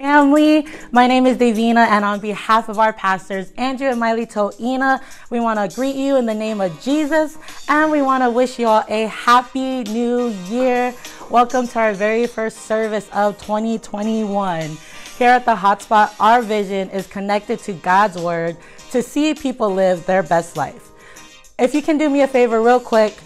family. My name is Davina, and on behalf of our pastors, Andrew and Miley Toeaina, we want to greet you in the name of Jesus, and we want to wish you all a happy new year. Welcome to our very first service of 2021. Here at the Hotspot, our vision is connected to God's Word to see people live their best life. If you can do me a favor, real quick,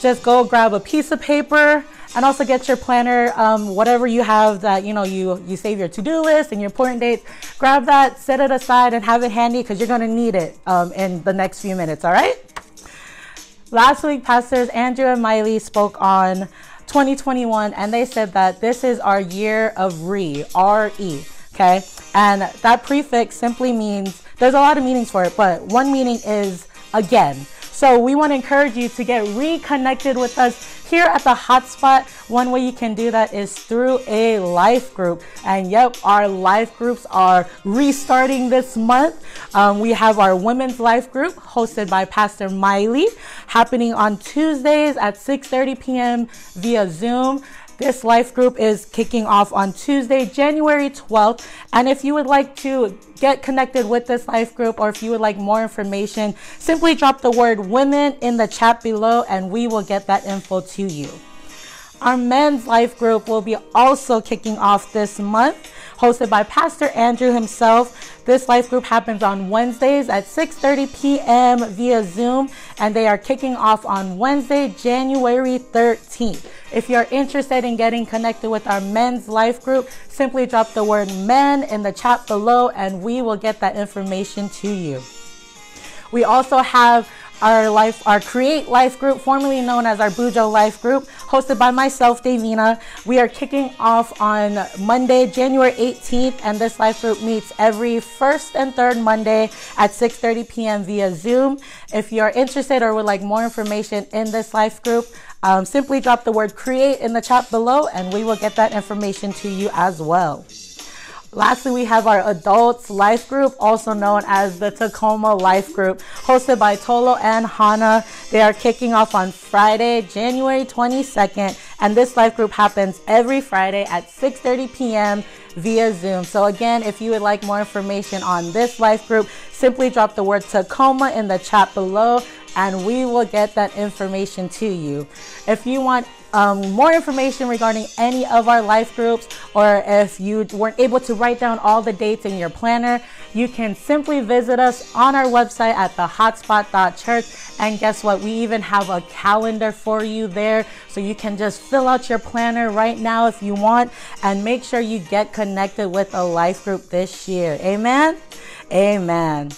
just go grab a piece of paper and also get your planner um, whatever you have that you know you you save your to-do list and your important dates grab that set it aside and have it handy because you're going to need it um, in the next few minutes all right? Last week pastors andrew and miley spoke on 2021 and they said that this is our year of re re okay? And that prefix simply means there's a lot of meanings for it but one meaning is again so we want to encourage you to get reconnected with us here at the hotspot. One way you can do that is through a life group. And yep, our life groups are restarting this month. Um, we have our women's life group hosted by Pastor Miley happening on Tuesdays at 6:30 p.m. via Zoom. This life group is kicking off on Tuesday, January 12th. And if you would like to get connected with this life group or if you would like more information, simply drop the word women in the chat below and we will get that info to you. Our men's life group will be also kicking off this month hosted by Pastor Andrew himself. This life group happens on Wednesdays at 6:30 p.m. via Zoom and they are kicking off on Wednesday, January 13th. If you're interested in getting connected with our men's life group, simply drop the word men in the chat below and we will get that information to you. We also have our life, our Create Life group, formerly known as our Bujo Life group, hosted by myself, Davina. We are kicking off on Monday, January 18th, and this life group meets every first and third Monday at 6:30 p.m. via Zoom. If you're interested or would like more information in this life group, um, simply drop the word create in the chat below, and we will get that information to you as well. Lastly, we have our adults life group, also known as the Tacoma Life Group, hosted by Tolo and Hana. They are kicking off on Friday, January 22nd, and this life group happens every Friday at 6:30 p.m. via Zoom. So again, if you would like more information on this life group, simply drop the word Tacoma in the chat below and we will get that information to you. If you want um, more information regarding any of our life groups, or if you weren't able to write down all the dates in your planner, you can simply visit us on our website at thehotspot.church. And guess what? We even have a calendar for you there. So you can just fill out your planner right now if you want and make sure you get connected with a life group this year. Amen. Amen.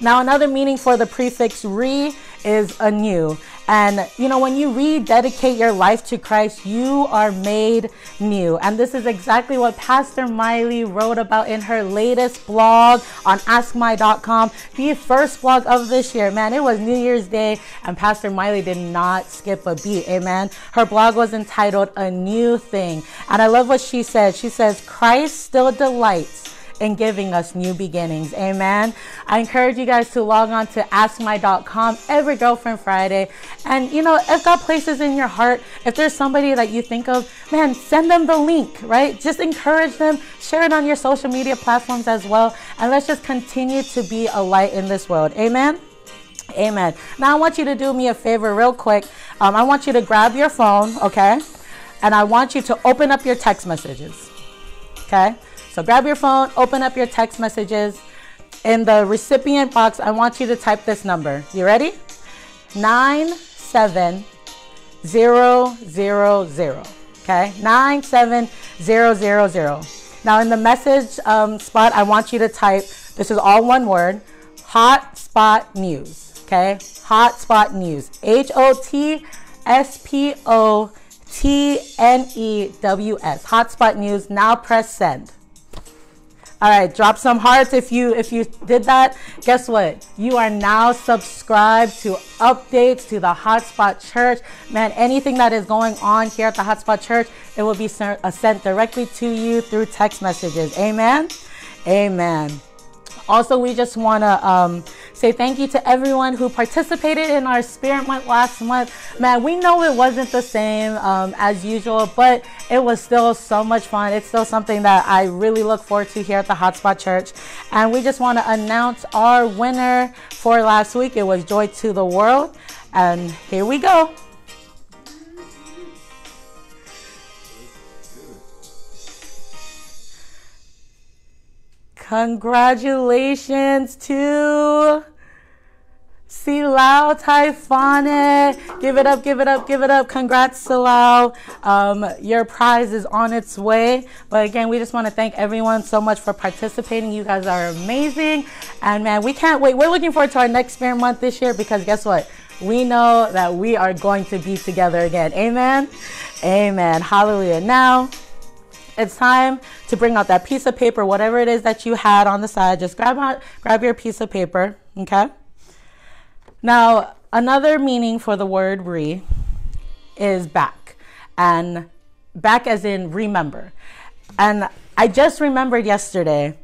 Now, another meaning for the prefix re is anew. And you know, when you rededicate your life to Christ, you are made new. And this is exactly what Pastor Miley wrote about in her latest blog on askmy.com, the first blog of this year. Man, it was New Year's Day, and Pastor Miley did not skip a beat. Amen. Her blog was entitled A New Thing. And I love what she said. She says, Christ still delights and giving us new beginnings. Amen. I encourage you guys to log on to askmy.com every Girlfriend Friday. And, you know, if God places in your heart, if there's somebody that you think of, man, send them the link, right? Just encourage them, share it on your social media platforms as well. And let's just continue to be a light in this world. Amen. Amen. Now, I want you to do me a favor, real quick. Um, I want you to grab your phone, okay? And I want you to open up your text messages, okay? So grab your phone, open up your text messages. In the recipient box, I want you to type this number. You ready? 97000. Okay? 97000. Now in the message um, spot, I want you to type, this is all one word, hotspot news. Okay? Hotspot news. H O T S P O T N E W S. Hotspot news. Now press send. All right, drop some hearts if you if you did that. Guess what? You are now subscribed to updates to the Hotspot Church. Man, anything that is going on here at the Hotspot Church, it will be uh, sent directly to you through text messages. Amen. Amen. Also, we just want to um, say thank you to everyone who participated in our Spirit Month last month. Man, we know it wasn't the same um, as usual, but it was still so much fun. It's still something that I really look forward to here at the Hotspot Church. And we just want to announce our winner for last week. It was Joy to the World. And here we go. Congratulations to Silao Taifane. Give it up, give it up, give it up. Congrats, Silao. Um, your prize is on its way. But again, we just want to thank everyone so much for participating. You guys are amazing. And man, we can't wait. We're looking forward to our next Spirit Month this year because guess what? We know that we are going to be together again. Amen. Amen. Hallelujah. Now, it's time to bring out that piece of paper, whatever it is that you had on the side. Just grab out, grab your piece of paper, okay? Now, another meaning for the word re is back, and back as in remember. And I just remembered yesterday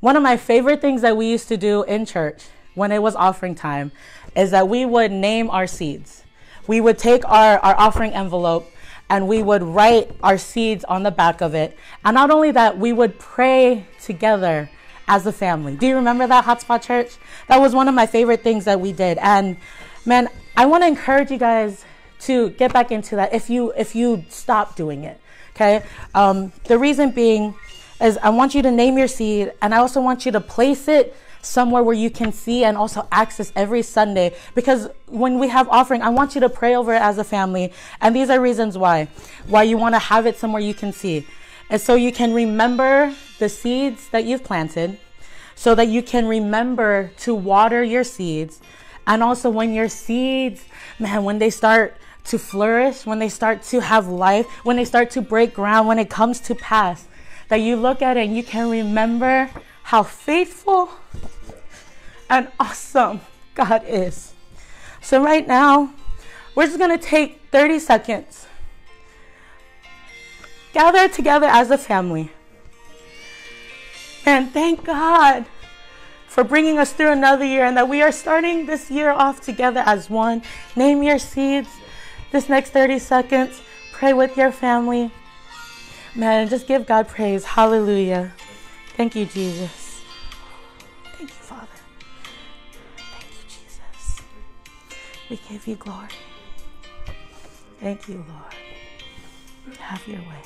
one of my favorite things that we used to do in church when it was offering time is that we would name our seeds. We would take our, our offering envelope and we would write our seeds on the back of it. And not only that, we would pray together as a family. Do you remember that Hotspot Church? That was one of my favorite things that we did. And man, I want to encourage you guys to get back into that if you if you stop doing it. Okay. Um, the reason being is I want you to name your seed, and I also want you to place it somewhere where you can see and also access every Sunday. Because when we have offering, I want you to pray over it as a family. And these are reasons why. Why you want to have it somewhere you can see. And so you can remember the seeds that you've planted, so that you can remember to water your seeds. And also when your seeds, man, when they start to flourish, when they start to have life, when they start to break ground, when it comes to pass, that you look at it and you can remember how faithful and awesome God is. So, right now, we're just going to take 30 seconds, gather together as a family, and thank God for bringing us through another year and that we are starting this year off together as one. Name your seeds this next 30 seconds. Pray with your family. Man, just give God praise. Hallelujah. Thank you, Jesus. We give you glory. Thank you, Lord. Have your way.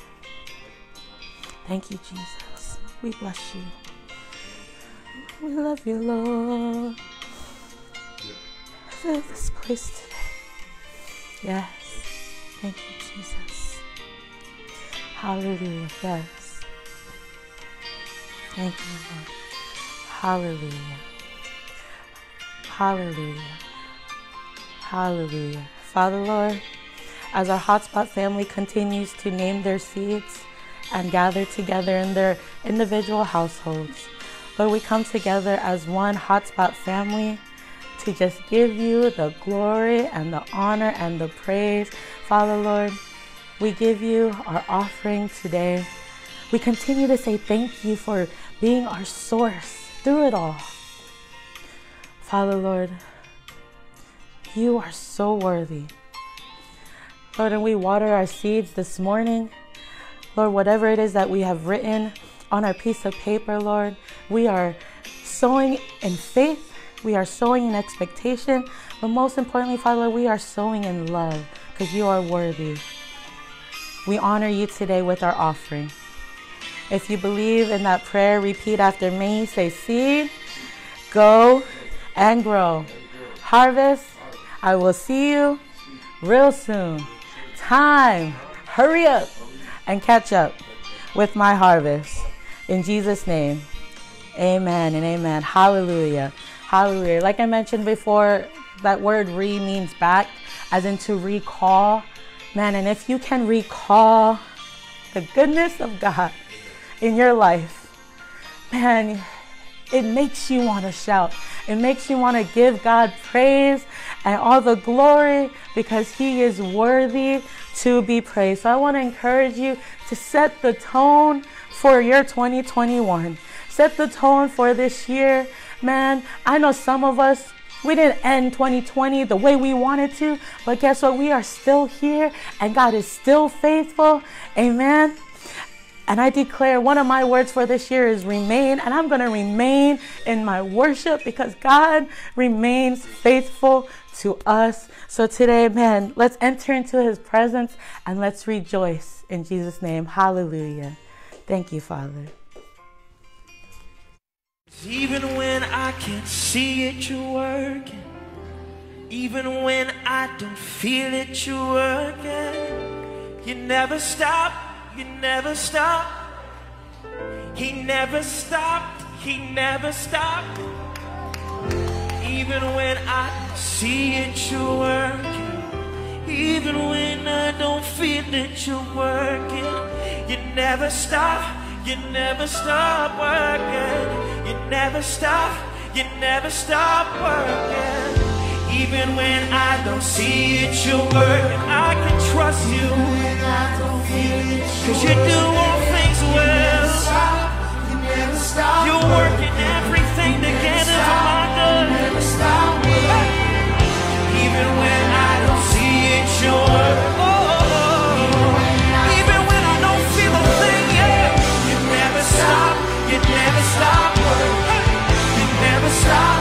Thank you, Jesus. We bless you. We love you, Lord. Fill this place today. Yes. Thank you, Jesus. Hallelujah. Yes. Thank you, Lord. Hallelujah. Hallelujah. Hallelujah. Father, Lord, as our hotspot family continues to name their seeds and gather together in their individual households, Lord, we come together as one hotspot family to just give you the glory and the honor and the praise. Father, Lord, we give you our offering today. We continue to say thank you for being our source through it all. Father, Lord, you are so worthy. Lord, and we water our seeds this morning. Lord, whatever it is that we have written on our piece of paper, Lord, we are sowing in faith. We are sowing in expectation. But most importantly, Father, we are sowing in love because you are worthy. We honor you today with our offering. If you believe in that prayer, repeat after me. Say, seed, go, and grow. Harvest, I will see you real soon. Time, hurry up and catch up with my harvest. In Jesus' name, amen and amen. Hallelujah. Hallelujah. Like I mentioned before, that word re means back, as in to recall. Man, and if you can recall the goodness of God in your life, man, it makes you want to shout. It makes you want to give God praise and all the glory because He is worthy to be praised. So I want to encourage you to set the tone for your 2021. Set the tone for this year Man, I know some of us, we didn't end 2020 the way we wanted to, but guess what? We are still here and God is still faithful. Amen. And I declare one of my words for this year is remain. And I'm going to remain in my worship because God remains faithful to us. So today, man, let's enter into his presence and let's rejoice in Jesus' name. Hallelujah. Thank you, Father. Even when I can't see it, you're working. Even when I don't feel it, you're working. You never stop, you never stop. He never stopped, he never stopped. Even when I see it, you're working. Even when I don't feel it, you're working. You never stop, you never stop working. You never stop, you never stop working. Even when I don't see it, you're working. I can trust you. Cause you do all things well. You're working everything together for my good. Even when I don't see it, you're working. Even when I don't feel a thing, yeah. It never stop You never stop It never stop,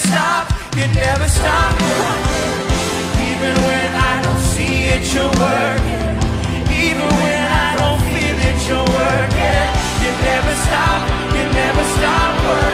stop, you never stop. Even when I don't see it, you're working. Even when I don't feel it, you're working. You never stop, you never stop working.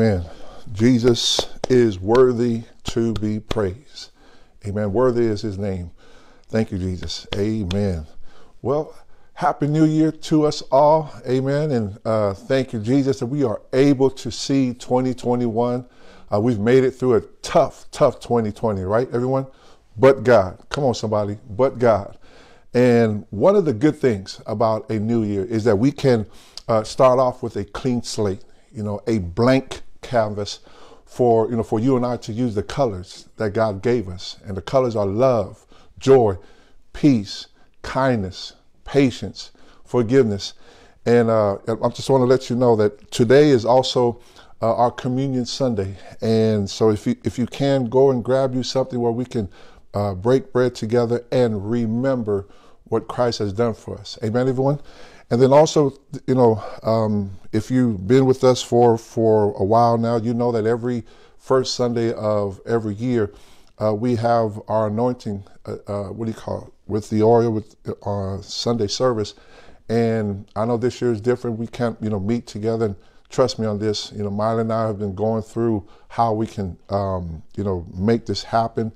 Amen. Jesus is worthy to be praised. Amen. Worthy is his name. Thank you, Jesus. Amen. Well, Happy New Year to us all. Amen. And uh, thank you, Jesus, that we are able to see 2021. Uh, we've made it through a tough, tough 2020, right, everyone? But God. Come on, somebody. But God. And one of the good things about a new year is that we can uh, start off with a clean slate, you know, a blank canvas for, you know, for you and I to use the colors that God gave us. And the colors are love, joy, peace, kindness, patience, forgiveness. And uh, I just want to let you know that today is also uh, our communion Sunday. And so if you, if you can go and grab you something where we can uh, break bread together and remember what Christ has done for us. Amen, everyone. And then also, you know, um, if you've been with us for for a while now, you know that every first Sunday of every year, uh, we have our anointing. Uh, uh, what do you call it? with the oil with our uh, Sunday service. And I know this year is different. We can't, you know, meet together. And trust me on this. You know, Miley and I have been going through how we can, um, you know, make this happen.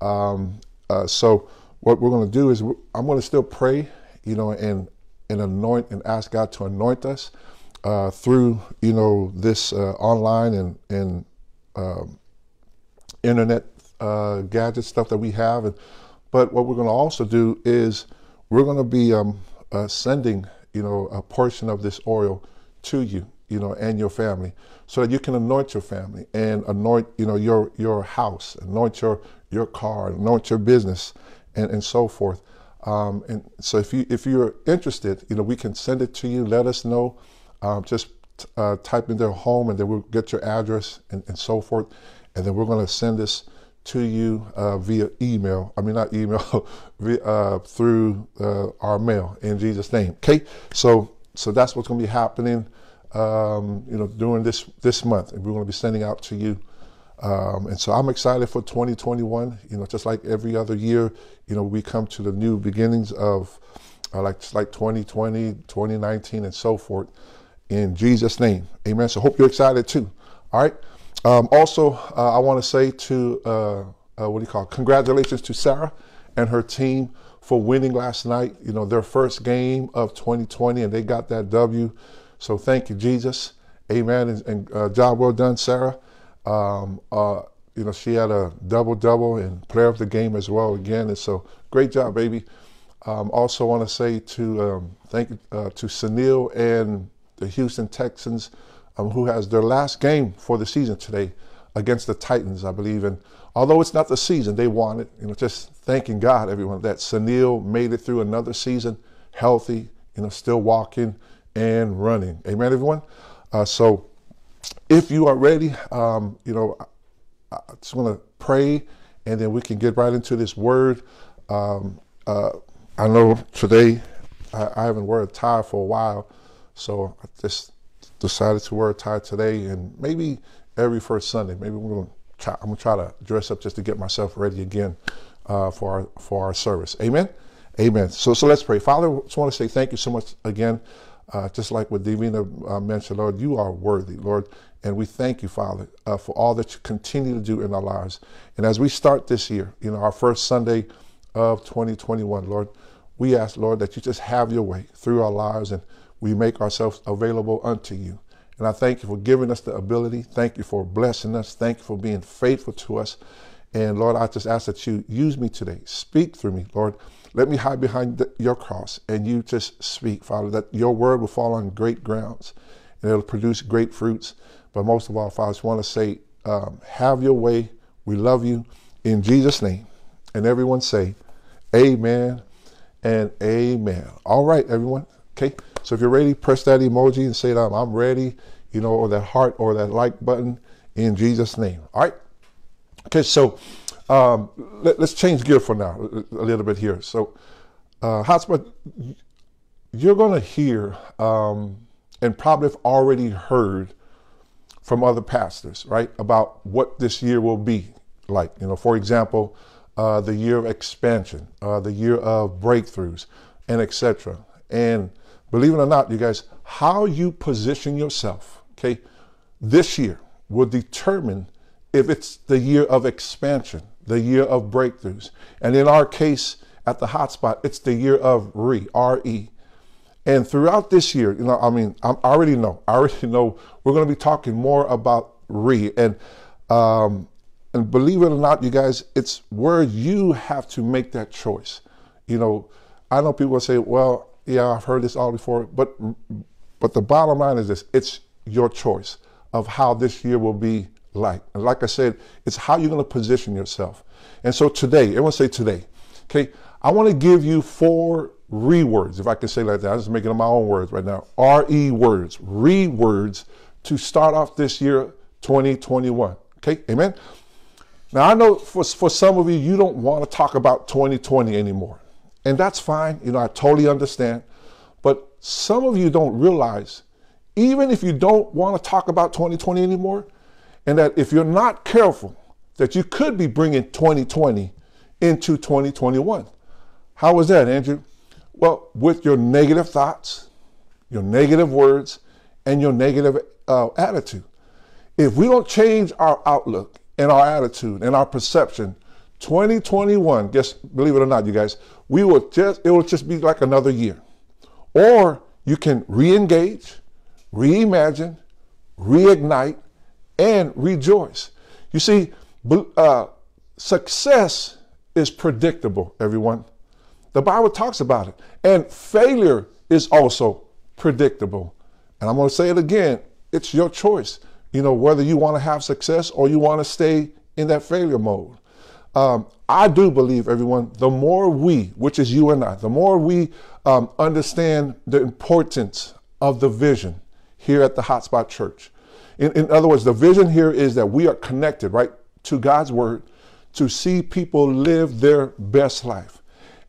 Um, uh, so what we're going to do is I'm going to still pray, you know, and and anoint and ask God to anoint us uh, through, you know, this uh, online and and um, internet uh, gadget stuff that we have and but what we're going to also do is we're going to be um, uh, sending, you know, a portion of this oil to you, you know, and your family, so that you can anoint your family and anoint, you know, your your house, anoint your your car, anoint your business, and, and so forth. Um, and so if you if you're interested, you know, we can send it to you. Let us know. Um, just uh, type in their home, and then we'll get your address and, and so forth, and then we're going to send this to you uh, via email. I mean, not email, via, uh, through uh, our mail in Jesus' name. Okay, so so that's what's going to be happening. Um, you know, during this this month, and we're going to be sending out to you. Um, and so I'm excited for 2021. You know, just like every other year, you know, we come to the new beginnings of uh, like like 2020, 2019, and so forth. In Jesus' name, Amen. So hope you're excited too. All right. Um, also, uh, I want to say to, uh, uh, what do you call it? Congratulations to Sarah and her team for winning last night, you know, their first game of 2020, and they got that W. So thank you, Jesus. Amen. And, and uh, job well done, Sarah. Um, uh, you know, she had a double double and player of the game as well again. And so great job, baby. Um, also want to say to um, thank uh, to Sunil and the Houston Texans um, who has their last game for the season today against the Titans, I believe. And although it's not the season they wanted, you know, just thanking God, everyone, that Sunil made it through another season healthy, you know, still walking and running. Amen, everyone. Uh, so if you are ready, um, you know, I, I just want to pray and then we can get right into this word. Um, uh, I know today I, I haven't worn a tie for a while, so I just decided to wear a tie today, and maybe every first Sunday, maybe I'm gonna try to dress up just to get myself ready again uh, for our for our service. Amen. Amen. So so let's pray. Father, I just want to say thank you so much again. Uh, just like what Divina uh, mentioned, Lord, you are worthy, Lord. And we thank you, Father, uh, for all that you continue to do in our lives. And as we start this year, you know, our first Sunday of 2021, Lord, we ask, Lord, that you just have your way through our lives and we make ourselves available unto you. And I thank you for giving us the ability. Thank you for blessing us. Thank you for being faithful to us. And Lord, I just ask that you use me today. Speak through me, Lord. Let me hide behind the, your cross and you just speak, Father, that your word will fall on great grounds and it'll produce great fruits. But most of all, Father, I just want to say, um, have your way. We love you in Jesus' name. And everyone say, Amen and Amen. All right, everyone. Okay. So if you're ready, press that emoji and say, I'm, I'm ready, you know, or that heart or that like button in Jesus' name. All right. Okay, so um, let, us change gear for now a little bit here. So, uh, hotspot, you're going to hear um, and probably have already heard from other pastors, right, about what this year will be like. You know, for example, uh, the year of expansion, uh, the year of breakthroughs, and etc. And believe it or not, you guys, how you position yourself, okay, this year will determine if it's the year of expansion, the year of breakthroughs. And in our case, at the hotspot, it's the year of re, R-E. And throughout this year, you know, I mean, I already know, I already know we're going to be talking more about re. And, um, and believe it or not, you guys, it's where you have to make that choice. You know, I know people say, well, yeah, I've heard this all before, but, but the bottom line is this, it's your choice of how this year will be like. And like I said, it's how you're going to position yourself. And so today, everyone say today, okay, I want to give you four rewords, if I can say like that. I'm just making up my own words right now. R E words, re words to start off this year 2021. Okay, amen. Now I know for, for some of you, you don't want to talk about 2020 anymore. And that's fine. You know, I totally understand. But some of you don't realize, even if you don't want to talk about 2020 anymore, and that if you're not careful, that you could be bringing 2020 into 2021. How was that, Andrew? Well, with your negative thoughts, your negative words, and your negative uh, attitude. If we don't change our outlook and our attitude and our perception, 2021, guess believe it or not, you guys, we will just it will just be like another year. Or you can re-engage, reimagine, reignite, and rejoice. You see, uh, success is predictable, everyone. The Bible talks about it. And failure is also predictable. And I'm going to say it again it's your choice, you know, whether you want to have success or you want to stay in that failure mode. Um, I do believe, everyone, the more we, which is you and I, the more we um, understand the importance of the vision here at the Hotspot Church. In, in other words, the vision here is that we are connected, right, to God's Word to see people live their best life.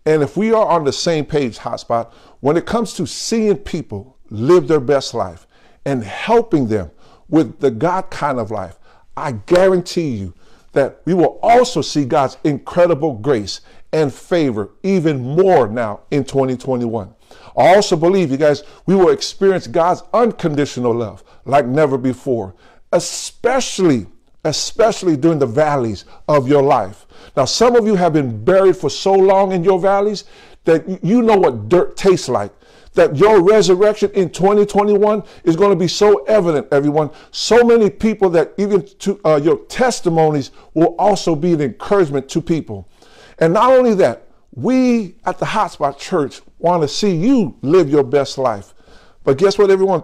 And if we are on the same page, Hotspot, when it comes to seeing people live their best life and helping them with the God kind of life, I guarantee you that we will also see God's incredible grace and favor even more now in 2021. I also believe, you guys, we will experience God's unconditional love like never before, especially, especially during the valleys of your life. Now, some of you have been buried for so long in your valleys that you know what dirt tastes like. That your resurrection in 2021 is going to be so evident, everyone. So many people that even to uh, your testimonies will also be an encouragement to people. And not only that, we at the Hotspot Church want to see you live your best life. But guess what, everyone?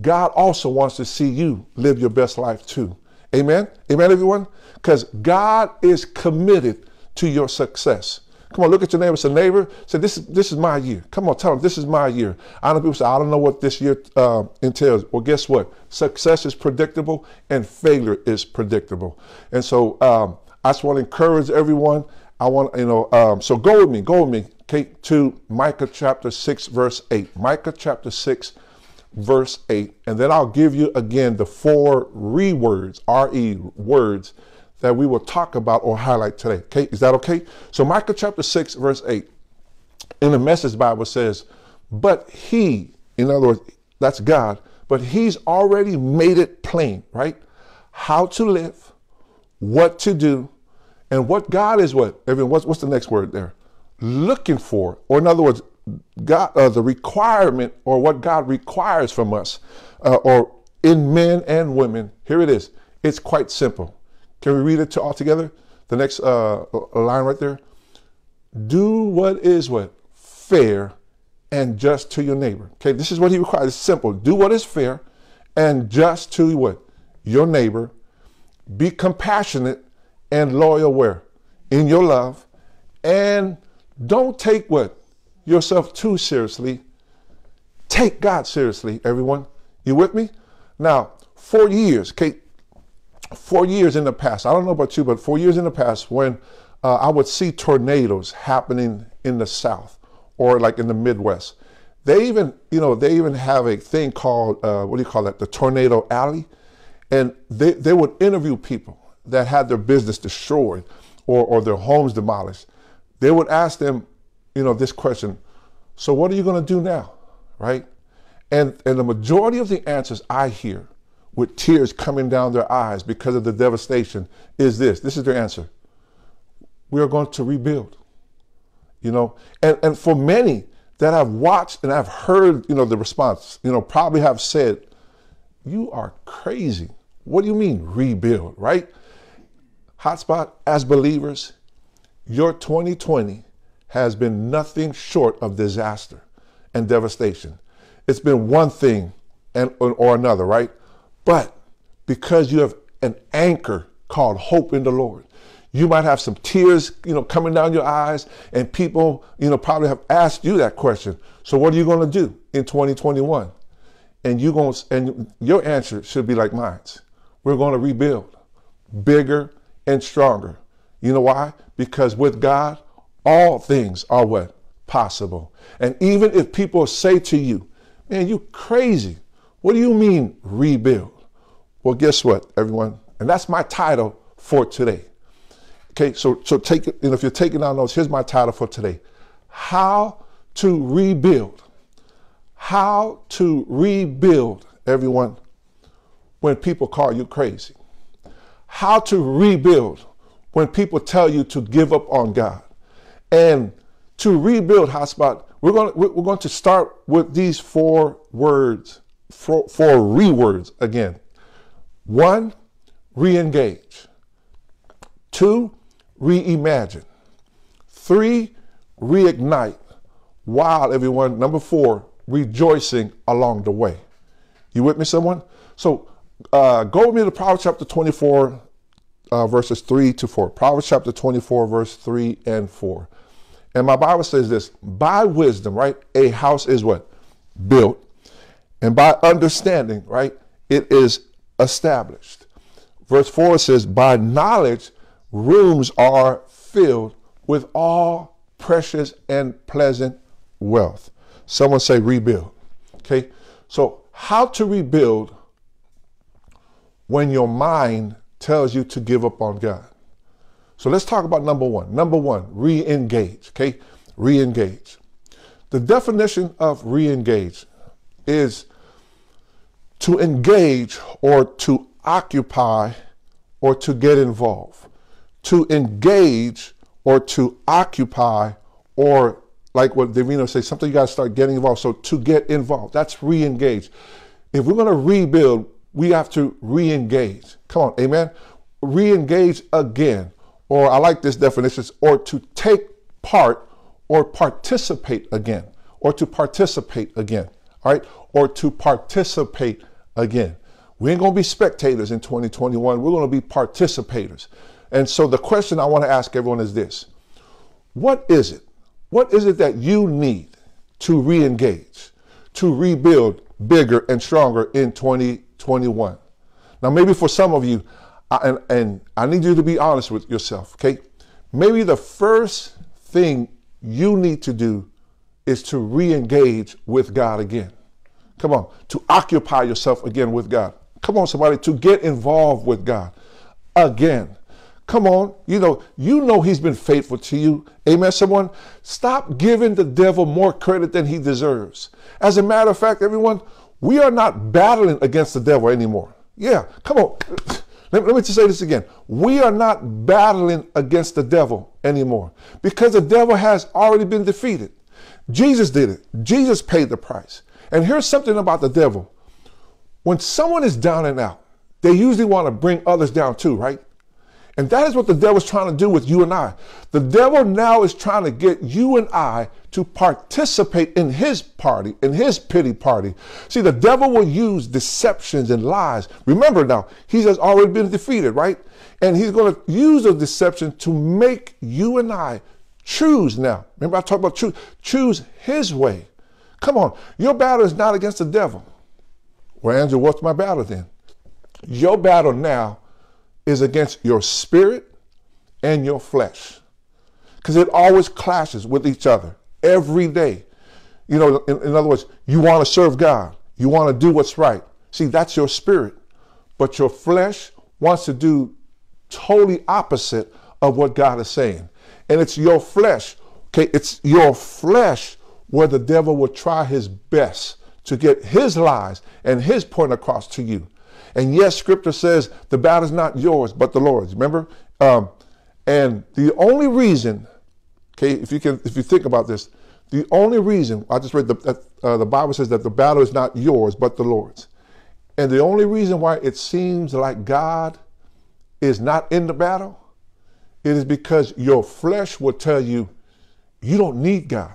God also wants to see you live your best life too. Amen? Amen, everyone? Because God is committed to your success. Come on, look at your neighbor. Say, neighbor, say, this is, this is my year. Come on, tell them, this is my year. I know people say, I don't know what this year uh, entails. Well, guess what? Success is predictable and failure is predictable. And so um, I just want to encourage everyone. I want, you know, um, so go with me, go with me, Kate, to Micah chapter 6, verse 8. Micah chapter 6, verse 8. And then I'll give you again the four re words, R E words, that we will talk about or highlight today. Okay, is that okay? So, Micah chapter 6, verse 8, in the message Bible says, But he, in other words, that's God, but he's already made it plain, right? How to live, what to do, and what God is what? Everyone, what's, what's the next word there? Looking for, or in other words, God, uh, the requirement or what God requires from us, uh, or in men and women. Here it is. It's quite simple. Can we read it to all together? The next uh, line right there. Do what is what fair and just to your neighbor. Okay, this is what he requires. It's simple. Do what is fair and just to what your neighbor. Be compassionate and loyal where in your love, and don't take what yourself too seriously. Take God seriously, everyone. You with me? Now, four years, Kate, four years in the past, I don't know about you, but four years in the past, when uh, I would see tornadoes happening in the South or like in the Midwest, they even, you know, they even have a thing called, uh, what do you call that? The tornado alley. And they, they would interview people that had their business destroyed or, or their homes demolished. They would ask them, you know, this question, so what are you going to do now? Right? And, and the majority of the answers I hear with tears coming down their eyes because of the devastation is this. This is their answer. We are going to rebuild. You know, and, and for many that I've watched and I've heard, you know, the response, you know, probably have said, You are crazy. What do you mean rebuild, right? Hotspot, as believers, your 2020 has been nothing short of disaster and devastation. It's been one thing and or another, right? But because you have an anchor called hope in the Lord, you might have some tears, you know, coming down your eyes, and people, you know, probably have asked you that question. So what are you going to do in 2021? And you going and your answer should be like mine. We're going to rebuild, bigger and stronger. You know why? Because with God, all things are what possible. And even if people say to you, "Man, you crazy," what do you mean rebuild? Well, guess what, everyone? And that's my title for today. Okay, so so take it, and if you're taking down notes, here's my title for today. How to rebuild. How to rebuild, everyone, when people call you crazy. How to rebuild when people tell you to give up on God. And to rebuild hotspot, we're going to, we're going to start with these four words, four, four re words again. One, re engage. Two, reimagine. Three, reignite. While everyone, number four, rejoicing along the way. You with me, someone? So uh, go with me to Proverbs chapter 24, uh, verses 3 to 4. Proverbs chapter 24, verse 3 and 4. And my Bible says this by wisdom, right? A house is what? Built. And by understanding, right? It is established. Verse 4 says, by knowledge, rooms are filled with all precious and pleasant wealth. Someone say rebuild. Okay. So, how to rebuild when your mind tells you to give up on God? So let's talk about number one. Number one, re engage. Okay. Re engage. The definition of re engage is to engage or to occupy or to get involved to engage or to occupy or like what Davina says, something you got to start getting involved. So to get involved, that's re-engage. If we're going to rebuild, we have to re-engage. Come on, amen. Re-engage again, or I like this definition, or to take part or participate again, or to participate again, all right, or to participate again. We ain't going to be spectators in 2021. We're going to be participators. And so the question I want to ask everyone is this What is it? What is it that you need to re engage, to rebuild bigger and stronger in 2021? Now, maybe for some of you, and, and I need you to be honest with yourself, okay? Maybe the first thing you need to do is to re engage with God again. Come on, to occupy yourself again with God. Come on, somebody, to get involved with God again. Come on, you know, you know he's been faithful to you. Amen. Someone, stop giving the devil more credit than he deserves. As a matter of fact, everyone, we are not battling against the devil anymore. Yeah, come on. Let, let me just say this again. We are not battling against the devil anymore because the devil has already been defeated. Jesus did it. Jesus paid the price. And here's something about the devil. When someone is down and out, they usually want to bring others down too, right? And that is what the devil is trying to do with you and I. The devil now is trying to get you and I to participate in his party, in his pity party. See, the devil will use deceptions and lies. Remember now, he has already been defeated, right? And he's going to use a deception to make you and I choose now. Remember, I talked about choose. Choose his way. Come on, your battle is not against the devil. Well, Andrew, what's my battle then? Your battle now is against your spirit and your flesh. Because it always clashes with each other every day. You know, in, in other words, you want to serve God, you want to do what's right. See, that's your spirit. But your flesh wants to do totally opposite of what God is saying. And it's your flesh, okay? It's your flesh where the devil will try his best to get his lies and his point across to you. And yes, scripture says the battle is not yours, but the Lord's. Remember? Um, and the only reason, okay, if you can, if you think about this, the only reason I just read the uh, the Bible says that the battle is not yours, but the Lord's. And the only reason why it seems like God is not in the battle, it is because your flesh will tell you you don't need God.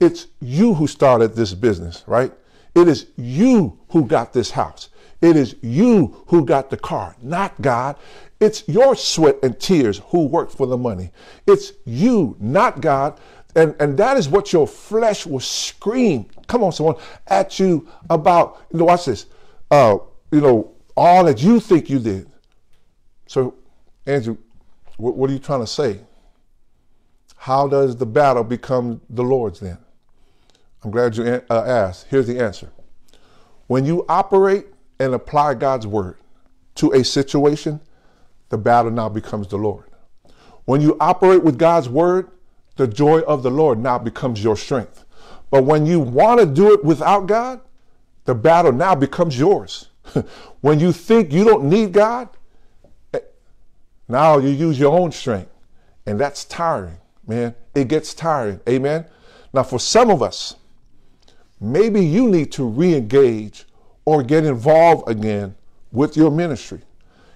It's you who started this business, right? It is you who got this house. It is you who got the car, not God. It's your sweat and tears who worked for the money. It's you, not God. And, and that is what your flesh will scream, come on, someone, at you about, you know, watch this, uh, you know, all that you think you did. So, Andrew, what, what are you trying to say? How does the battle become the Lord's then? I'm glad you uh, asked. Here's the answer. When you operate and apply God's word to a situation, the battle now becomes the Lord. When you operate with God's word, the joy of the Lord now becomes your strength. But when you want to do it without God, the battle now becomes yours. when you think you don't need God, eh, now you use your own strength. And that's tiring, man. It gets tiring. Amen. Now, for some of us, maybe you need to re engage or get involved again with your ministry.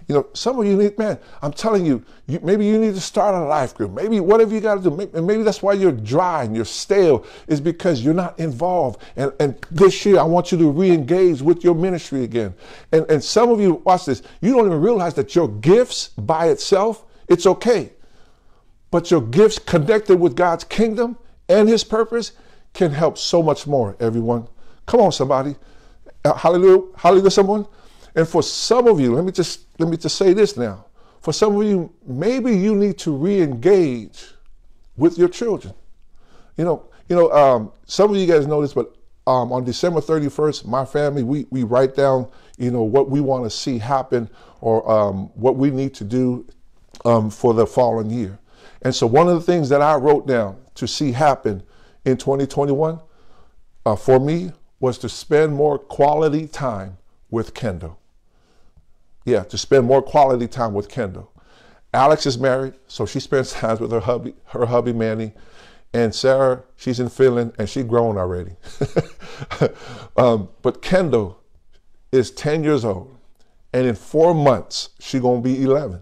You know, some of you need, man, I'm telling you, you maybe you need to start a life group. Maybe whatever you got to do. Maybe, maybe that's why you're dry and you're stale, is because you're not involved. And, and this year, I want you to re engage with your ministry again. And, and some of you, watch this, you don't even realize that your gifts by itself, it's okay. But your gifts connected with God's kingdom and his purpose can help so much more, everyone. Come on, somebody. Uh, hallelujah. Hallelujah, someone. And for some of you, let me just let me just say this now. For some of you, maybe you need to re-engage with your children. You know, you know, um, some of you guys know this, but um, on December 31st, my family, we, we write down, you know, what we want to see happen or um, what we need to do um, for the following year. And so one of the things that I wrote down to see happen in 2021 uh, for me was to spend more quality time with Kendall. Yeah, to spend more quality time with Kendall. Alex is married, so she spends time with her hubby, her hubby Manny. And Sarah, she's in Finland and she's grown already. um, but Kendall is 10 years old. And in four months, she's going to be 11.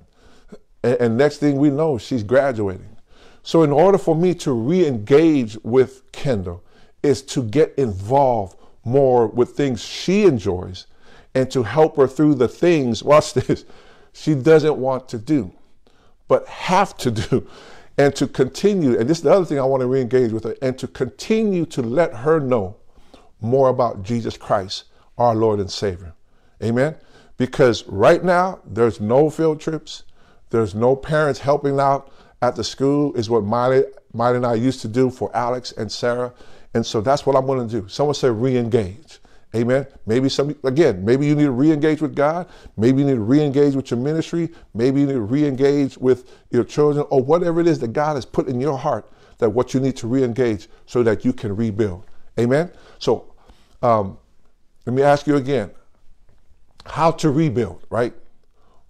And, and next thing we know, she's graduating. So in order for me to re-engage with Kendall is to get involved more with things she enjoys and to help her through the things, watch this, she doesn't want to do, but have to do. And to continue, and this is the other thing I want to re engage with her, and to continue to let her know more about Jesus Christ, our Lord and Savior. Amen? Because right now, there's no field trips, there's no parents helping out at the school, is what Miley, Miley and I used to do for Alex and Sarah. And so that's what I'm going to do. Someone said re engage. Amen. Maybe some again, maybe you need to re-engage with God. Maybe you need to re-engage with your ministry. Maybe you need to re-engage with your children or whatever it is that God has put in your heart that what you need to re-engage so that you can rebuild. Amen. So um, let me ask you again, how to rebuild, right?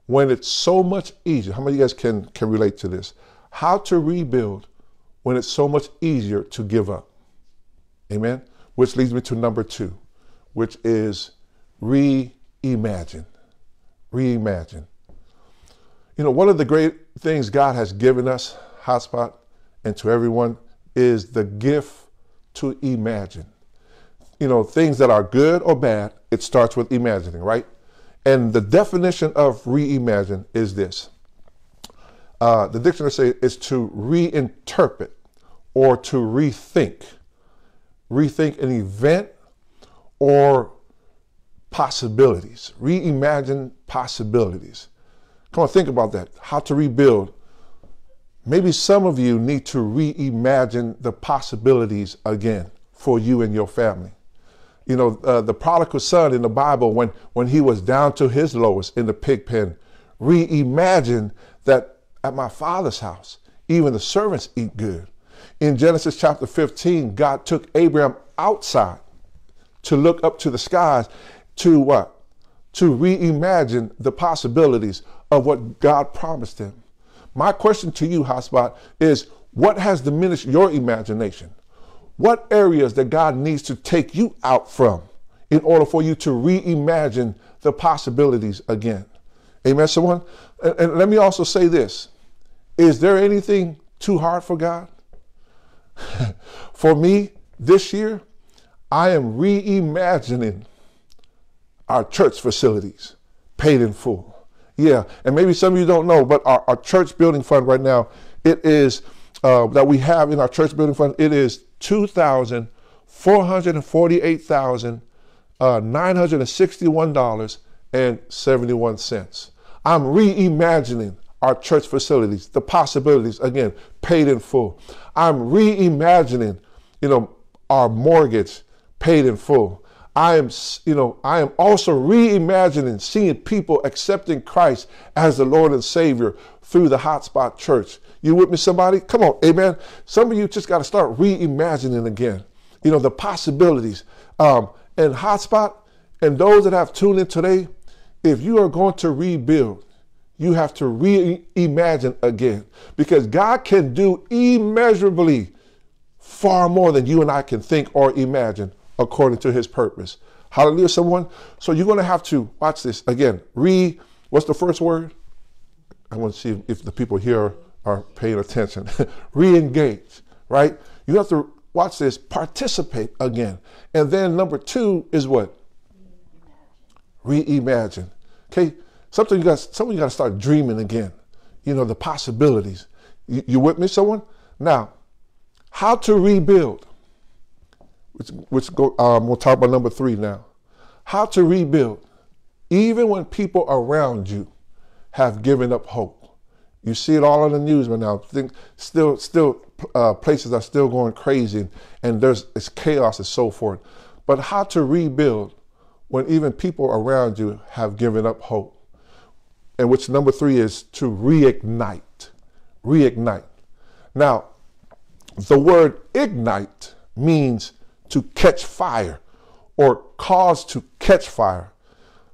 When it's so much easier. How many of you guys can can relate to this? How to rebuild when it's so much easier to give up. Amen. Which leads me to number two which is reimagine. Reimagine. You know, one of the great things God has given us, Hotspot, and to everyone, is the gift to imagine. You know, things that are good or bad, it starts with imagining, right? And the definition of reimagine is this. Uh, the dictionary says is to reinterpret or to rethink. Rethink an event or possibilities. Reimagine possibilities. Come on, think about that. How to rebuild. Maybe some of you need to reimagine the possibilities again for you and your family. You know, uh, the prodigal son in the Bible, when, when he was down to his lowest in the pig pen, reimagine that at my father's house, even the servants eat good. In Genesis chapter 15, God took Abraham outside to look up to the skies to what? to reimagine the possibilities of what God promised him. My question to you, Hotspot, is what has diminished your imagination? What areas that God needs to take you out from in order for you to reimagine the possibilities again? Amen, someone? And, and let me also say this Is there anything too hard for God? for me, this year, I am reimagining our church facilities paid in full. Yeah, and maybe some of you don't know, but our, our church building fund right now, it is uh, that we have in our church building fund, it is two thousand four hundred and forty-eight thousand uh, nine hundred and sixty-one dollars and seventy-one cents. I'm reimagining our church facilities, the possibilities again, paid in full. I'm reimagining, you know, our mortgage paid in full. I am, you know, I am also reimagining seeing people accepting Christ as the Lord and Savior through the Hotspot Church. You with me, somebody? Come on, amen. Some of you just got to start reimagining again. You know, the possibilities. Um, and Hotspot, and those that have tuned in today, if you are going to rebuild, you have to reimagine again because God can do immeasurably far more than you and I can think or imagine according to his purpose. Hallelujah, someone. So you're going to have to watch this again. Re, what's the first word? I want to see if the people here are paying attention. Re engage, right? You have to watch this, participate again. And then number two is what? Reimagine. Okay? Something you got something you got to start dreaming again. You know, the possibilities. You, you with me, someone? Now, how to rebuild which, which go, um, we'll talk about number three now. How to rebuild, even when people around you have given up hope. You see it all in the news right now. Think still, still, uh, places are still going crazy, and, and there's it's chaos and so forth. But how to rebuild when even people around you have given up hope? And which number three is to reignite. Reignite. Now, the word ignite means to catch fire or cause to catch fire.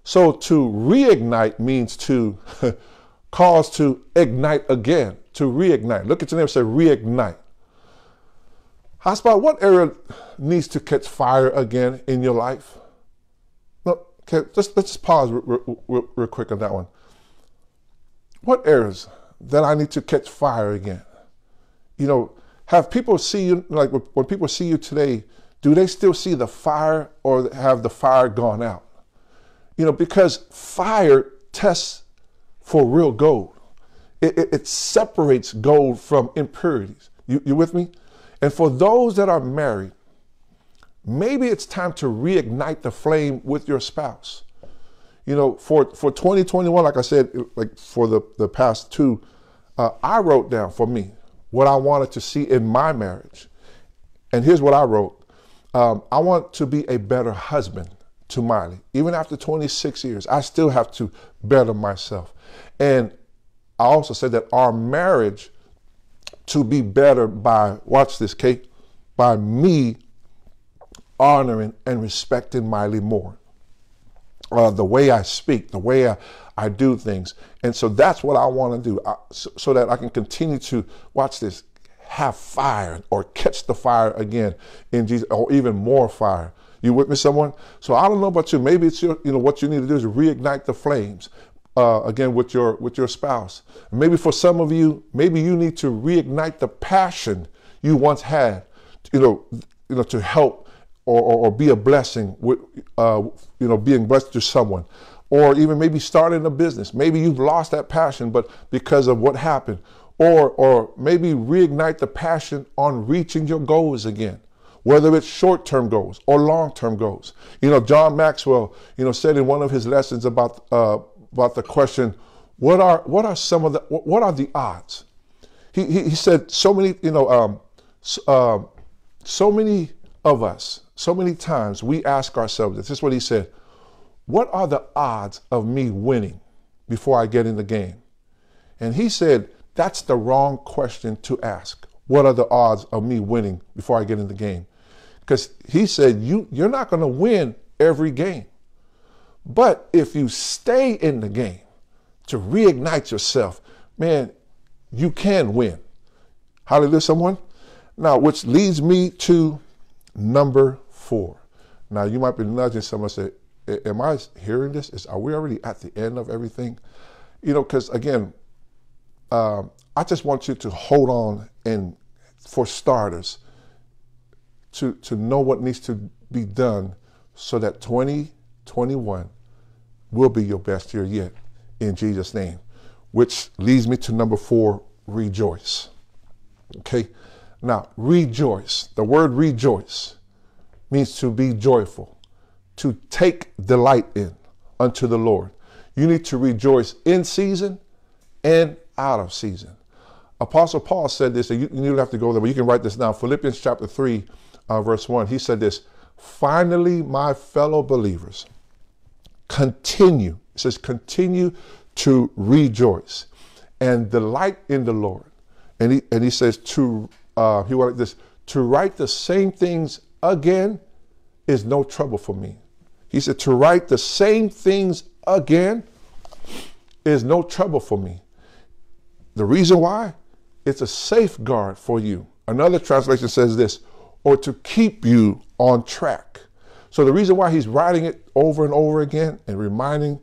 So to reignite means to cause to ignite again, to reignite. Look at your name and say reignite. Hotspot, what area needs to catch fire again in your life? Okay, just let's just pause real, real, real quick on that one. What areas that I need to catch fire again? You know, have people see you like when people see you today? do they still see the fire or have the fire gone out? You know, because fire tests for real gold. It, it, it separates gold from impurities. You, you with me? And for those that are married, maybe it's time to reignite the flame with your spouse. You know, for, for 2021, like I said, like for the, the past two, uh, I wrote down for me what I wanted to see in my marriage. And here's what I wrote um, I want to be a better husband to Miley. Even after 26 years, I still have to better myself. And I also said that our marriage to be better by, watch this, Kate, by me honoring and respecting Miley more. Uh, the way I speak, the way I, I do things. And so that's what I want to do I, so, so that I can continue to, watch this, have fire or catch the fire again in Jesus, or even more fire. You with me, someone? So I don't know about you. Maybe it's your, you know, what you need to do is reignite the flames. Uh, again with your with your spouse. Maybe for some of you, maybe you need to reignite the passion you once had, you know, you know, to help or, or, or be a blessing with, uh, you know, being blessed to someone, or even maybe starting a business. Maybe you've lost that passion, but because of what happened, or or maybe reignite the passion on reaching your goals again. Whether it's short-term goals or long-term goals. You know john maxwell you know said in one of his lessons about uh, about the question what are what are some of the what are the odds? He he, he said so many you know um, uh, so many of us so many times we ask ourselves this is what he said what are the odds of me winning before i get in the game and he said that's the wrong question to ask. What are the odds of me winning before I get in the game? Because he said, you, you're not going to win every game. But if you stay in the game to reignite yourself, man, you can win. Hallelujah, someone. Now, which leads me to number four. Now, you might be nudging someone say, Am I hearing this? Is, are we already at the end of everything? You know, because again, um, I just want you to hold on and, for starters, to, to know what needs to be done so that 2021 will be your best year yet in Jesus' name. Which leads me to number four rejoice. Okay, now rejoice. The word rejoice means to be joyful, to take delight in unto the Lord. You need to rejoice in season and out of season. Apostle Paul said this, and you, you don't have to go there, but you can write this down. Philippians chapter 3, uh, verse 1. He said this Finally, my fellow believers, continue. It says, continue to rejoice and delight in the Lord. And he, and he says, to, uh, he wanted this, to write the same things again is no trouble for me. He said, to write the same things again is no trouble for me. The reason why? It's a safeguard for you. Another translation says this, or to keep you on track. So the reason why he's writing it over and over again and reminding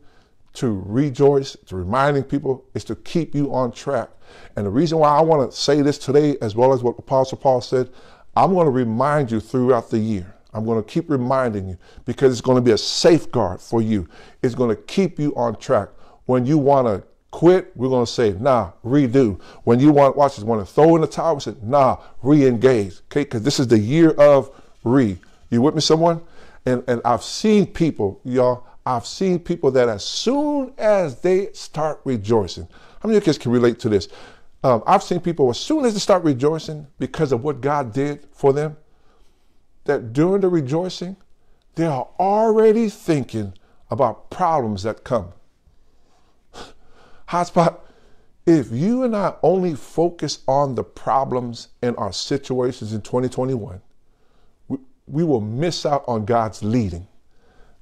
to rejoice, to reminding people is to keep you on track. And the reason why I want to say this today, as well as what Apostle Paul said, I'm going to remind you throughout the year. I'm going to keep reminding you because it's going to be a safeguard for you. It's going to keep you on track. When you want to quit, we're going to say, nah, redo. When you want, watch this, want to throw in the towel, we say, nah, re-engage. Okay, because this is the year of re. You with me, someone? And and I've seen people, y'all, I've seen people that as soon as they start rejoicing, how many of you kids can relate to this? Um, I've seen people as soon as they start rejoicing because of what God did for them, that during the rejoicing, they are already thinking about problems that come. Hotspot, if you and I only focus on the problems in our situations in 2021, we, we will miss out on God's leading,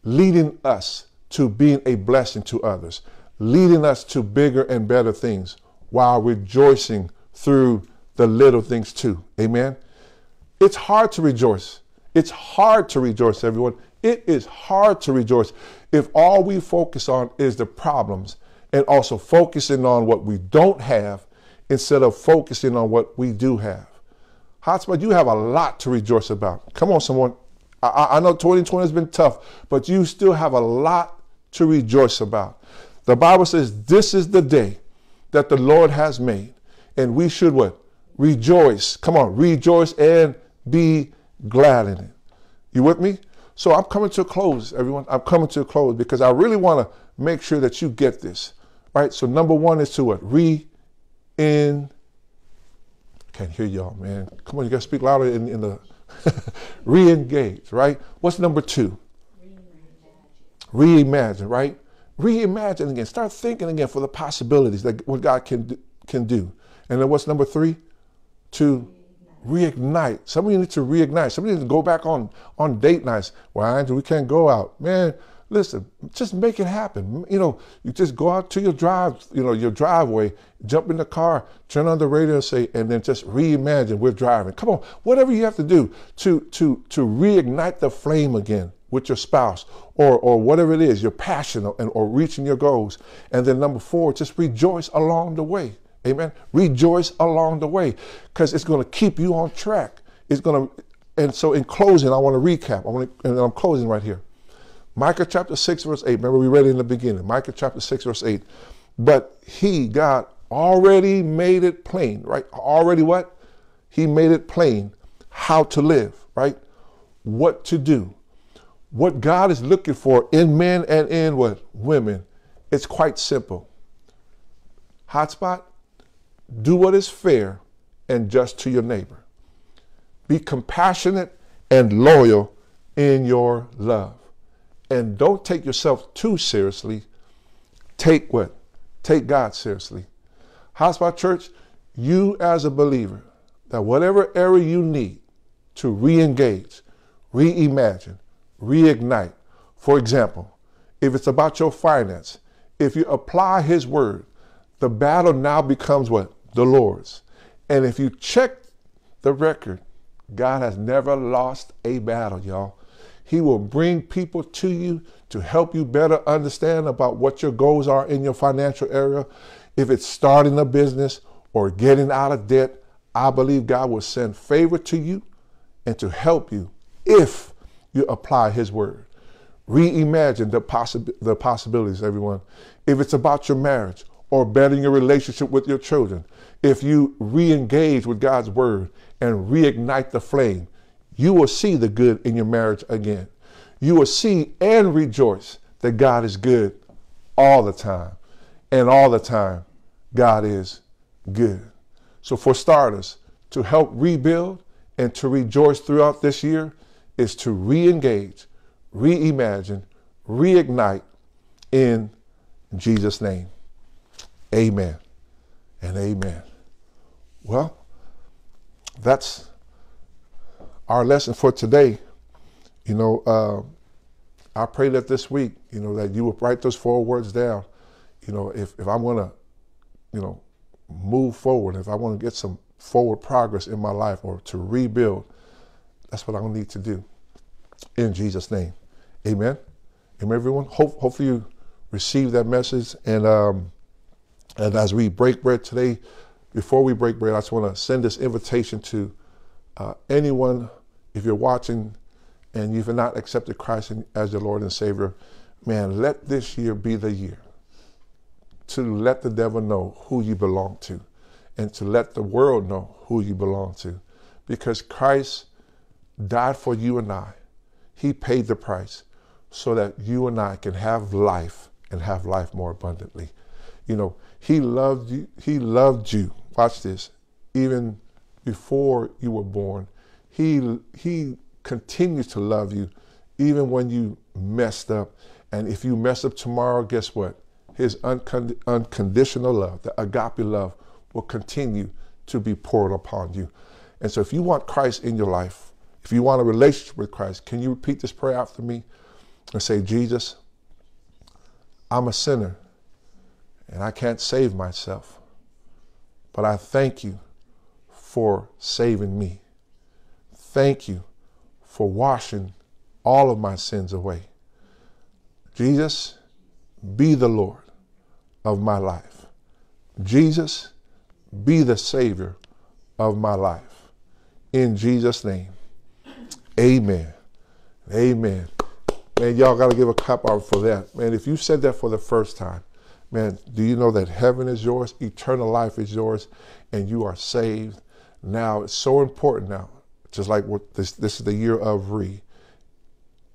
leading us to being a blessing to others, leading us to bigger and better things while rejoicing through the little things too. Amen. It's hard to rejoice. It's hard to rejoice, everyone. It is hard to rejoice if all we focus on is the problems and also focusing on what we don't have instead of focusing on what we do have. Hotspot, you have a lot to rejoice about. Come on, someone. I, I know 2020 has been tough, but you still have a lot to rejoice about. The Bible says this is the day that the Lord has made, and we should what? Rejoice. Come on, rejoice and be glad in it. You with me? So I'm coming to a close, everyone. I'm coming to a close because I really want to make sure that you get this. Right? So number one is to what? Re in can't hear y'all, man. Come on, you gotta speak louder in, in the re-engage, right? What's number two? Reimagine, right? Reimagine again. Start thinking again for the possibilities that what God can do, can do. And then what's number three? To reignite. Some of you need to reignite. Some of you need to go back on on date nights. Well, Andrew, we can't go out, man. Listen, just make it happen. You know, you just go out to your drive, you know, your driveway, jump in the car, turn on the radio, and say, and then just reimagine we're driving. Come on, whatever you have to do to to to reignite the flame again with your spouse or or whatever it is, your passion or, or reaching your goals. And then number four, just rejoice along the way. Amen. Rejoice along the way because it's going to keep you on track. It's going to, and so in closing, I want to recap. I want to, and I'm closing right here. Micah chapter 6, verse 8. Remember, we read it in the beginning. Micah chapter 6, verse 8. But he, God, already made it plain, right? Already what? He made it plain how to live, right? What to do. What God is looking for in men and in what? Women. It's quite simple. Hotspot, do what is fair and just to your neighbor. Be compassionate and loyal in your love and don't take yourself too seriously. Take what? Take God seriously. Hotspot Church, you as a believer, that whatever area you need to re engage, reimagine, reignite, for example, if it's about your finance, if you apply his word, the battle now becomes what? The Lord's. And if you check the record, God has never lost a battle, y'all. He will bring people to you to help you better understand about what your goals are in your financial area. If it's starting a business or getting out of debt, I believe God will send favor to you and to help you if you apply His word. Reimagine the, possi- the possibilities, everyone. If it's about your marriage or bettering your relationship with your children, if you re engage with God's word and reignite the flame, you will see the good in your marriage again. You will see and rejoice that God is good all the time. And all the time, God is good. So, for starters, to help rebuild and to rejoice throughout this year is to re engage, reimagine, reignite in Jesus' name. Amen and amen. Well, that's our lesson for today. You know, uh, I pray that this week, you know, that you will write those four words down. You know, if, if I'm going to, you know, move forward, if I want to get some forward progress in my life or to rebuild, that's what I need to do. In Jesus' name. Amen. Amen, everyone. Hope, hopefully you receive that message. And, um, and as we break bread today, before we break bread, I just want to send this invitation to uh, anyone, if you're watching and you've not accepted Christ as your Lord and Savior, man, let this year be the year to let the devil know who you belong to and to let the world know who you belong to. Because Christ died for you and I. He paid the price so that you and I can have life and have life more abundantly. You know, he loved you, he loved you. Watch this. Even before you were born, he he continues to love you even when you messed up. And if you mess up tomorrow, guess what? His uncond- unconditional love, the agape love, will continue to be poured upon you. And so if you want Christ in your life, if you want a relationship with Christ, can you repeat this prayer after me and say, Jesus, I'm a sinner and I can't save myself, but I thank you for saving me. Thank you for washing all of my sins away. Jesus, be the Lord of my life. Jesus, be the Savior of my life. In Jesus' name, amen. Amen. Man, y'all got to give a clap out for that. Man, if you said that for the first time, man, do you know that heaven is yours, eternal life is yours, and you are saved? Now, it's so important now, just like what this, this is the year of re.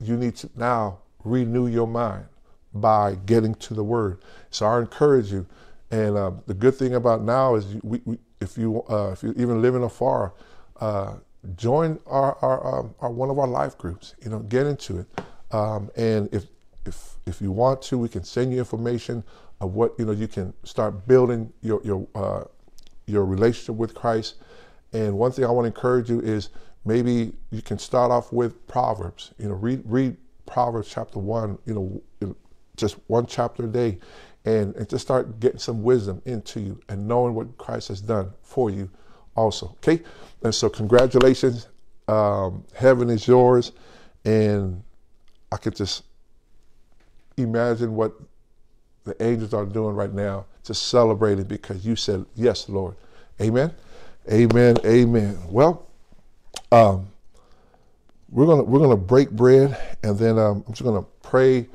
You need to now renew your mind by getting to the Word. So I encourage you. And uh, the good thing about now is, we, we, if you uh, if you even living afar, uh, join our, our, um, our, one of our life groups. You know, get into it. Um, and if if if you want to, we can send you information of what you know. You can start building your your uh, your relationship with Christ. And one thing I want to encourage you is maybe you can start off with Proverbs. You know, read read Proverbs chapter one. You know, just one chapter a day, and, and just start getting some wisdom into you and knowing what Christ has done for you also. Okay? And so, congratulations. Um, heaven is yours. And I could just imagine what the angels are doing right now, just celebrating because you said, Yes, Lord. Amen. Amen. Amen. Well, um, we're gonna we're gonna break bread, and then um, I'm just gonna pray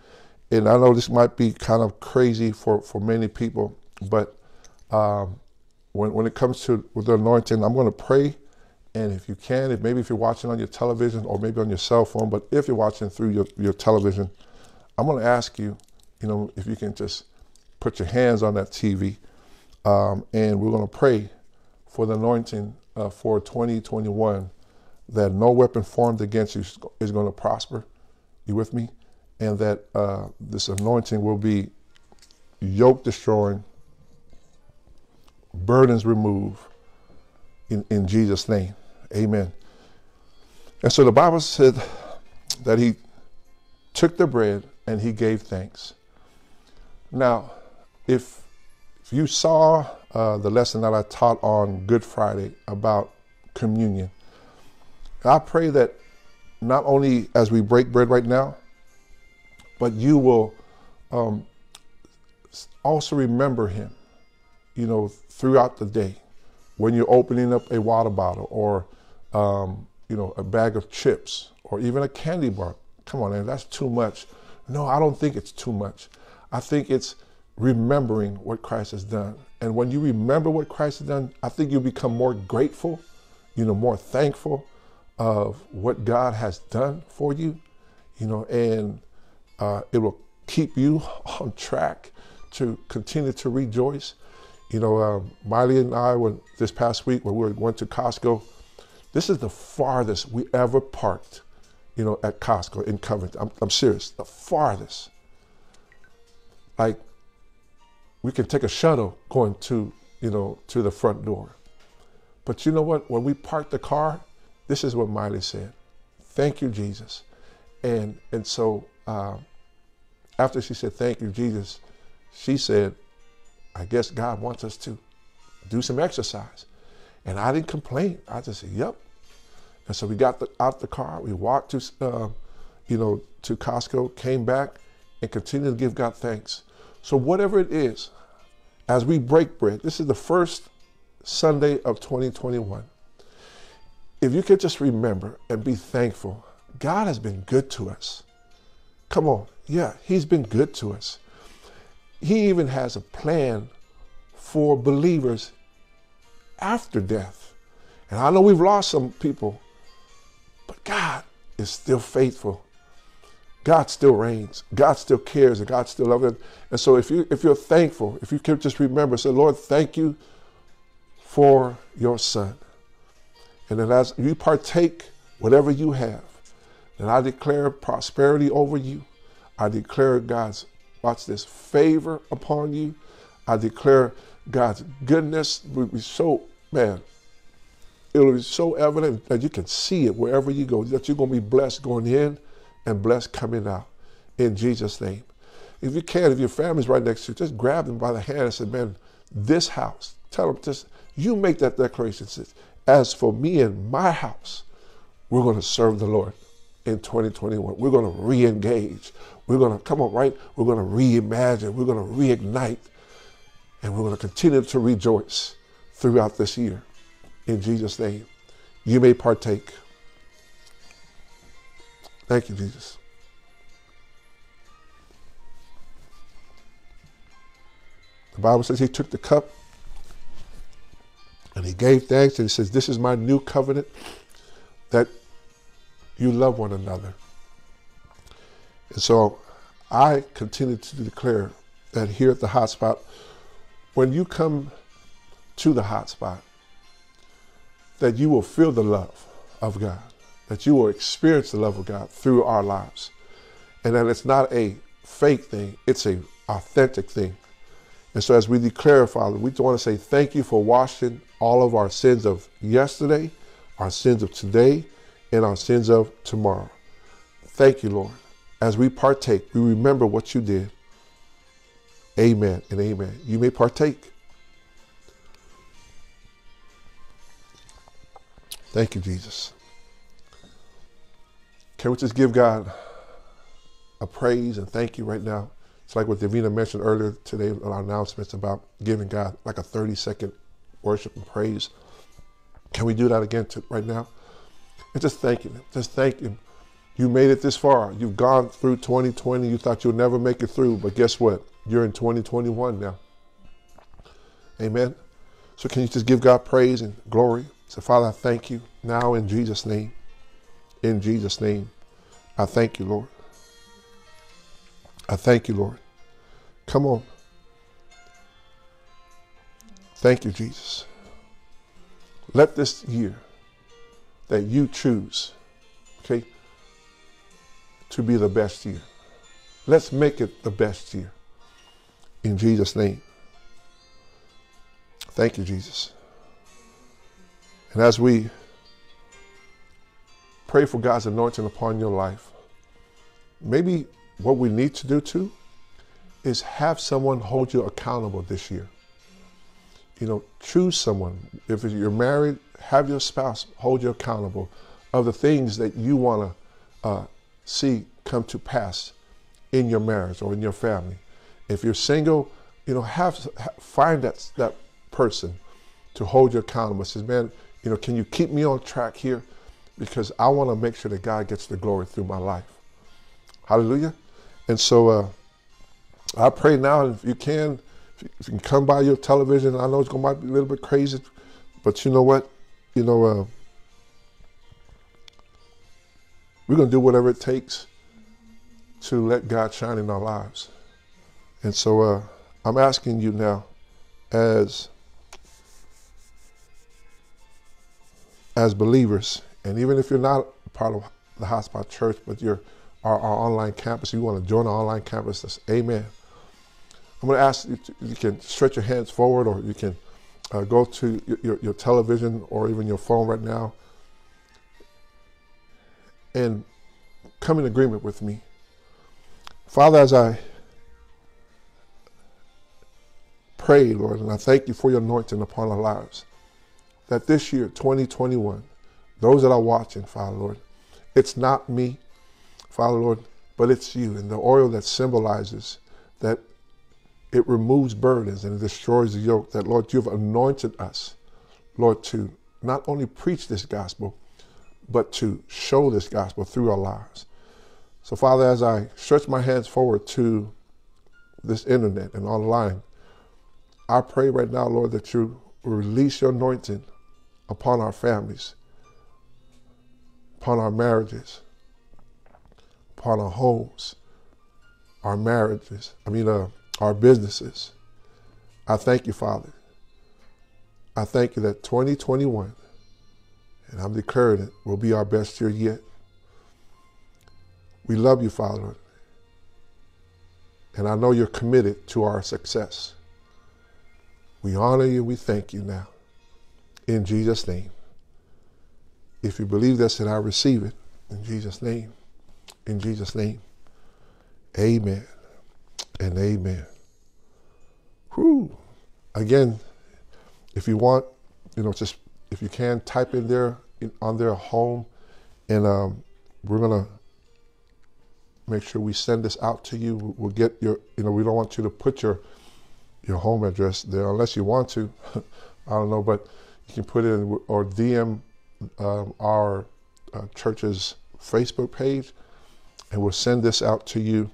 and I know this might be kind of crazy for, for many people, but um, when, when it comes to the anointing, I'm going to pray. And if you can, if maybe if you're watching on your television or maybe on your cell phone, but if you're watching through your, your television, I'm going to ask you, you know, if you can just put your hands on that TV um, and we're going to pray for the anointing uh, for 2021 that no weapon formed against you is going to prosper. You with me? and that uh, this anointing will be yoke destroying, burdens removed in, in Jesus' name. Amen. And so the Bible said that he took the bread and he gave thanks. Now, if, if you saw uh, the lesson that I taught on Good Friday about communion, I pray that not only as we break bread right now, but you will um, also remember him, you know, throughout the day when you're opening up a water bottle or, um, you know, a bag of chips or even a candy bar. Come on, man, that's too much. No, I don't think it's too much. I think it's remembering what Christ has done. And when you remember what Christ has done, I think you become more grateful, you know, more thankful of what God has done for you, you know, and uh, it will keep you on track to continue to rejoice. You know, um, Miley and I, when this past week when we went to Costco, this is the farthest we ever parked, you know, at Costco in Covington. I'm, I'm serious, the farthest. Like, we can take a shuttle going to, you know, to the front door. But you know what? When we parked the car, this is what Miley said. Thank you, Jesus. And and so uh, after she said, Thank you, Jesus, she said, I guess God wants us to do some exercise. And I didn't complain. I just said, Yep. And so we got the, out the car. We walked to, uh, you know, to Costco, came back, and continued to give God thanks. So whatever it is, as we break bread, this is the first Sunday of 2021. If you could just remember and be thankful, God has been good to us. Come on. Yeah, He's been good to us. He even has a plan for believers after death. And I know we've lost some people, but God is still faithful. God still reigns. God still cares, and God still loves. And so, if you if you're thankful, if you can just remember, say, Lord, thank you for your Son. And then as you partake whatever you have, then I declare prosperity over you. I declare God's watch this favor upon you. I declare God's goodness will be so man. It'll be so evident that you can see it wherever you go. That you're going to be blessed going in and blessed coming out. In Jesus' name. If you can, if your family's right next to you, just grab them by the hand and say, man, this house, tell them just, you make that declaration. As for me and my house, we're going to serve the Lord in 2021. We're going to re engage. We're going to, come on, right? We're going to reimagine. We're going to reignite. And we're going to continue to rejoice throughout this year. In Jesus' name, you may partake. Thank you, Jesus. The Bible says he took the cup and he gave thanks and he says, This is my new covenant that you love one another. And so I continue to declare that here at the hotspot, when you come to the hotspot, that you will feel the love of God, that you will experience the love of God through our lives. And that it's not a fake thing, it's a authentic thing. And so as we declare, Father, we want to say thank you for washing all of our sins of yesterday, our sins of today, and our sins of tomorrow. Thank you, Lord. As we partake, we remember what you did. Amen and amen. You may partake. Thank you, Jesus. Can we just give God a praise and thank you right now? It's like what Davina mentioned earlier today in our announcements about giving God like a 30 second worship and praise. Can we do that again to, right now? And just thank Him. Just thank Him. You made it this far. You've gone through 2020. You thought you'll never make it through, but guess what? You're in 2021 now. Amen. So can you just give God praise and glory? So Father, I thank you now in Jesus' name. In Jesus' name, I thank you, Lord. I thank you, Lord. Come on. Thank you, Jesus. Let this year that you choose, okay, to be the best year. Let's make it the best year. In Jesus' name. Thank you, Jesus. And as we pray for God's anointing upon your life, maybe what we need to do too is have someone hold you accountable this year. You know, choose someone. If you're married, have your spouse hold you accountable of the things that you want to uh, see come to pass in your marriage or in your family. If you're single, you know, have find that that person to hold you accountable. Says, man, you know, can you keep me on track here? Because I want to make sure that God gets the glory through my life. Hallelujah. And so uh, I pray now, if you can, if you can come by your television, I know it's going to be a little bit crazy, but you know what? You know, uh, we're going to do whatever it takes to let God shine in our lives. And so uh, I'm asking you now, as as believers, and even if you're not part of the Hotspot Church, but you're our, our online campus, you want to join our online campus, that's amen. I'm going to ask you, to, you can stretch your hands forward or you can uh, go to your, your, your television or even your phone right now and come in agreement with me. Father, as I pray, Lord, and I thank you for your anointing upon our lives, that this year, 2021, those that are watching, Father, Lord, it's not me, Father, Lord, but it's you and the oil that symbolizes that it removes burdens and it destroys the yoke. That, Lord, you've anointed us, Lord, to not only preach this gospel, but to show this gospel through our lives. So, Father, as I stretch my hands forward to this internet and online, I pray right now, Lord, that you release your anointing upon our families, upon our marriages, upon our homes, our marriages, I mean, uh, our businesses. I thank you, Father. I thank you that 2021, and I'm declaring it, will be our best year yet. We love you, Father. And I know you're committed to our success. We honor you. We thank you now. In Jesus' name. If you believe this, then I receive it. In Jesus' name. In Jesus' name. Amen and amen. Whew. Again, if you want, you know, just if you can, type in there on their home, and um, we're gonna make sure we send this out to you. We'll get your, you know, we don't want you to put your your home address there unless you want to. I don't know, but you can put it in or DM um, our uh, church's Facebook page, and we'll send this out to you.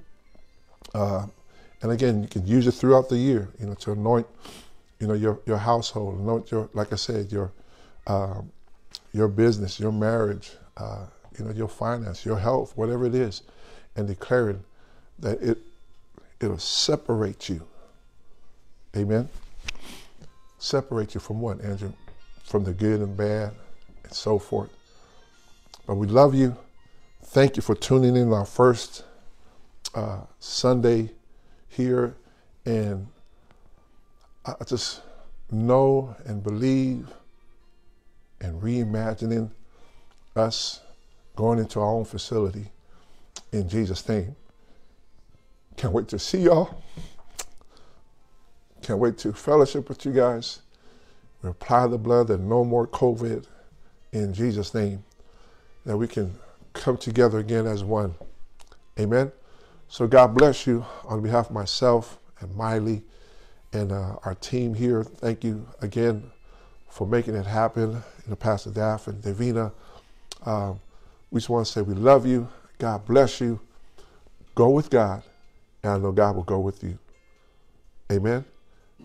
Uh, and again, you can use it throughout the year, you know, to anoint, you know, your your household, anoint your, like I said, your um, your business, your marriage, uh, you know, your finance, your health, whatever it is, and declaring that it it'll separate you. Amen. Separate you from what, Andrew? From the good and bad, and so forth. But we love you. Thank you for tuning in our first uh, Sunday here, and I just know and believe and reimagining us going into our own facility in Jesus' name. Can't wait to see y'all. Can't wait to fellowship with you guys. We apply the blood that no more COVID in Jesus' name, that we can come together again as one. Amen. So God bless you on behalf of myself and Miley and uh, our team here. Thank you again for making it happen. You know, Pastor Daff and Davina. Um, we just want to say we love you. God bless you. Go with God, and I know God will go with you. Amen.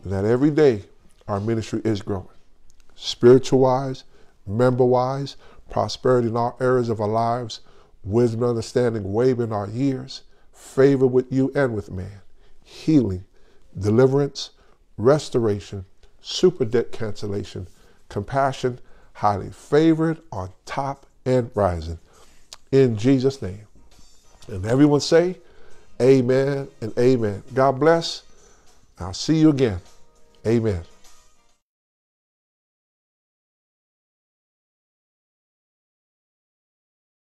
And that every day our ministry is growing, spiritual wise, member wise, prosperity in all areas of our lives, wisdom and understanding waving our years favor with you and with man, healing, deliverance, restoration, super debt cancellation, compassion, highly favored, on top and rising. In Jesus' name. And everyone say, Amen and amen. God bless. I'll see you again. Amen.